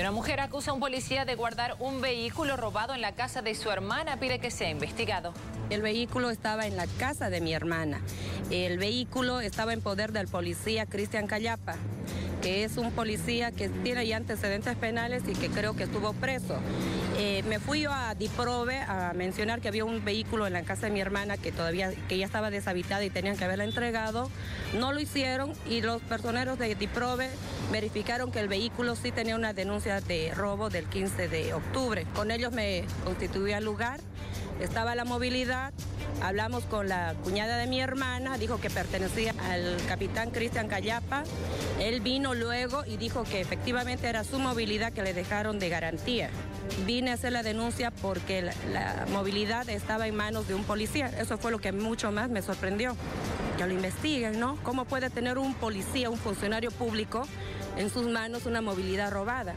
Una mujer acusa a un policía de guardar un vehículo robado en la casa de su hermana. Pide que sea investigado. El vehículo estaba en la casa de mi hermana. El vehículo estaba en poder del policía Cristian Callapa que es un policía que tiene ya antecedentes penales y que creo que estuvo preso. Eh, me fui yo a Diprove a mencionar que había un vehículo en la casa de mi hermana que todavía que ya estaba deshabitada y tenían que haberla entregado. No lo hicieron y los personeros de Diprove verificaron que el vehículo sí tenía una denuncia de robo del 15 de octubre. Con ellos me constituí al lugar, estaba la movilidad, Hablamos con la cuñada de mi hermana, dijo que pertenecía al capitán Cristian Callapa. Él vino luego y dijo que efectivamente era su movilidad que le dejaron de garantía. Vine a hacer la denuncia porque la, movilidad estaba en manos de un policía. Eso fue lo que mucho más me sorprendió. Que lo investiguen, ¿no? ¿Cómo puede tener un policía, un funcionario público, en sus manos una movilidad robada?